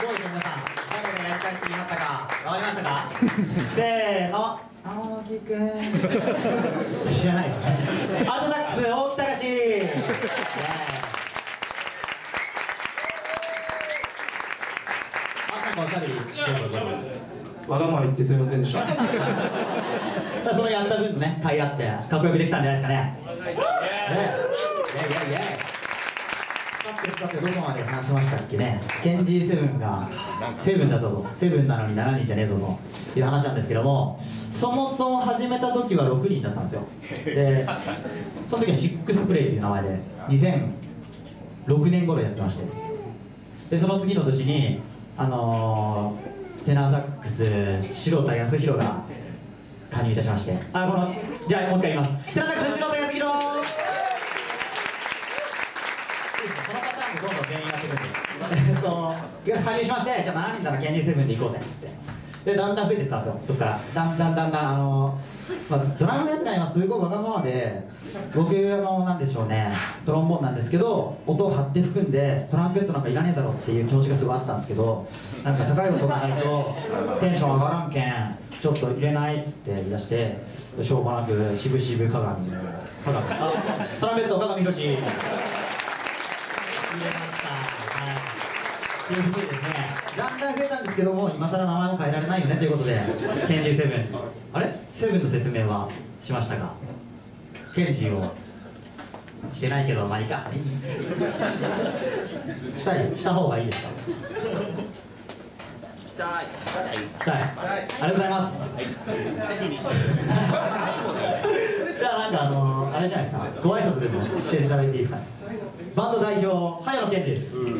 どういう皆さん誰がやりたい気になったか分かりましたか？せーの青木くん知らないですねアルトサックス大木隆まさかおしゃべりわがまま言ってすみませんでした。そのやった分ね、かいあって、かっこよくできたんじゃないですかね。ねねねイイエイイエイさてどこまで話しましたっけね。ケンジーセブンがセブンだぞと。セブンなのに7人じゃねえぞと。いう話なんですけどもそもそも始めた時は6人だったんですよ。でその時はシックスプレイという名前で2006年頃やってまして。でその次の年にあのー、テナーサックス白田康弘が加入いたしまして。あこのじゃあもう一回言います。テナーサックス白田康弘このパターンでどんどん全員やって。くるんでえっと加入しましてじゃあ7人ならケンジーセブンで行こうぜっつって。でだんだん増えてったんですよそこから。だんだんだんだんあのまあ、ドラムのやつが今すごいわがままで僕あのなんでしょうねトロンボーンなんですけど音を張って吹くんでトランペットなんかいらねえだろっていう気持ちがすごいあったんですけどなんか高い音がないとテンション上がらんけんちょっと入れないっつって言い出してしょうがなく渋々鏡鏡。あトランペット鏡宏入れまし。というふうにですね。だんだん増えたんですけども今更名前も変えられないよねということでケンジーセブン。あれ？セブンの説明はしましたがケンジーをしてないけどまあいいか。したいした方がいいですか？したい。したい。ありがとうございます。じゃあなんかあのあれじゃないですか？ご挨拶でもしていただいていいですか？バンド代表早野健二です、ご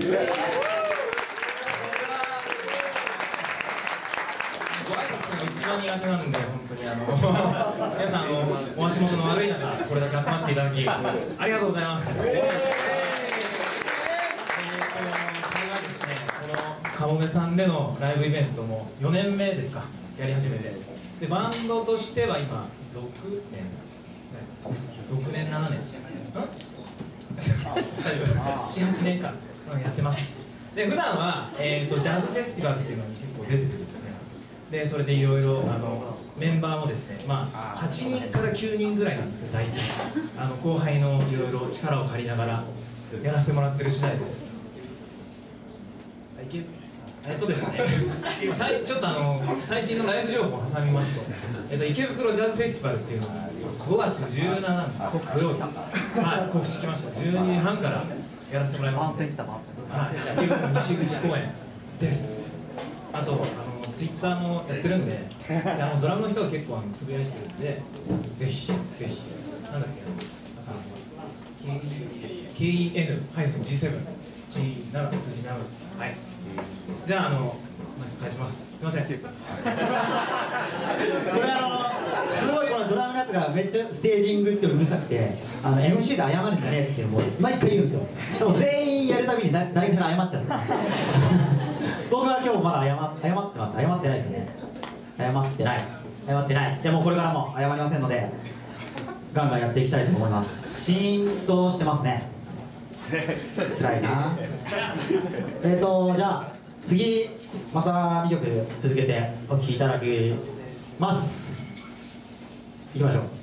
番苦手なんで、本当にあの、皆さん、あの、お足元の悪い中、これだけ集まっていただき、ありがとうございます。えーと、これはですね、このかもめさんでのライブイベントも4年目ですか、やり始めて。で、バンドとしては今、6年、6年、7年。ん？大丈夫78年間うんやってますで普段は、えー、とジャズフェスティバルっていうのに結構出ててでそれでいろいろあのメンバーもですねまあ8人から9人ぐらいなんですけど大体。あの後輩のいろいろ力を借りながらやらせてもらってる次第です。えっとですね。さいちょっとあの最新のライブ情報を挟みますと、えっと、池袋ジャズフェスティバルっていうのが5月17日土曜日はい告知来ました。12時半からやらせてもらいます。番宣来た番はい池袋西口公園です。あとツイッターもやってるんでであのドラムの人が結構あのつぶやいてるんでぜひぜひなんだっけなんか KEN-G7 G7 数字7はい。じゃああの返します。すいません。これあのすごいこのドラムのやつがめっちゃステージングっていうのうるさくてあの MC で謝るんじゃねえっていうのも毎回言うんですよ。でも全員やるたびに誰誰かしら謝っちゃうんですよ僕は今日まだ謝謝ってます。謝ってないですね。謝ってない。謝ってない。でもこれからも謝りませんのでガンガンやっていきたいと思います。シーンとしてますね。辛いな。えっとじゃあ次また2曲続けてお聴きいただきます。いきましょう。